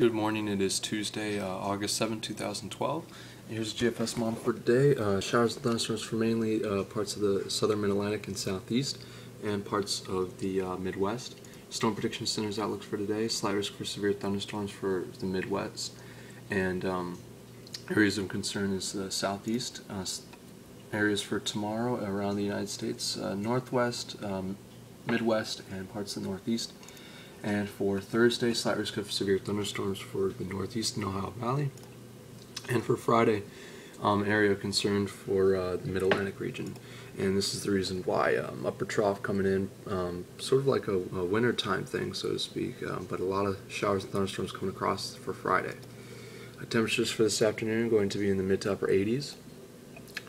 Good morning. It is Tuesday, uh, August 7, 2012. Here's GFS model for today. Uh, showers and thunderstorms for mainly uh, parts of the southern mid-Atlantic and southeast and parts of the uh, Midwest. Storm Prediction Center's outlook for today, slight risk for severe thunderstorms for the Midwest. And um, areas of concern is the southeast. Uh, areas for tomorrow around the United States, uh, northwest, um, Midwest, and parts of the Northeast. And for Thursday, slight risk of severe thunderstorms for the Northeast Ohio Valley. And for Friday, um, area of concern for uh, the Mid Atlantic region. And this is the reason why um, upper trough coming in, um, sort of like a, a winter time thing, so to speak, um, but a lot of showers and thunderstorms coming across for Friday. Uh, temperatures for this afternoon going to be in the mid to upper 80s.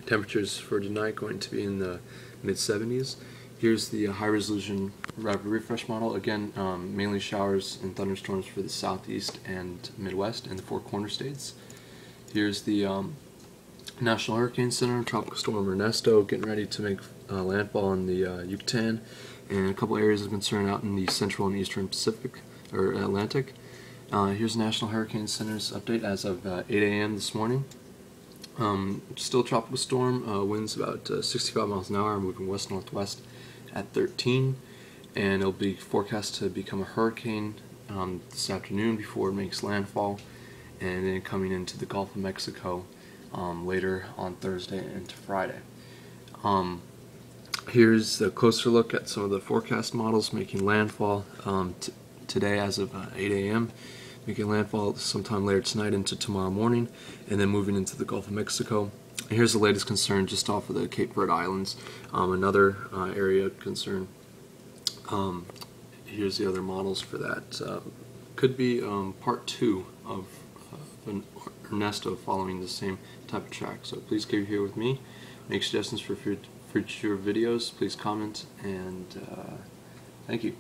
Temperatures for tonight going to be in the mid 70s. Here's the high resolution rapid refresh model. Again, um, mainly showers and thunderstorms for the southeast and midwest and the four corner states. Here's the um, National Hurricane Center, Tropical Storm Ernesto getting ready to make uh, landfall in the uh, Yucatan and a couple areas of concern out in the central and eastern Pacific or Atlantic. Uh, here's National Hurricane Center's update as of uh, 8 a.m. this morning. Um, still tropical storm, uh, winds about uh, 65 miles an hour, moving west northwest at 13, and it'll be forecast to become a hurricane um, this afternoon before it makes landfall, and then coming into the Gulf of Mexico um, later on Thursday into Friday. Um, here's a closer look at some of the forecast models making landfall um, today as of uh, 8 a.m. Making landfall sometime later tonight into tomorrow morning, and then moving into the Gulf of Mexico here's the latest concern just off of the Cape Verde Islands, um, another uh, area of concern. Um, here's the other models for that. Uh, could be um, part two of uh, Ernesto following the same type of track. So please keep here with me. Make suggestions for future videos. Please comment and uh, thank you.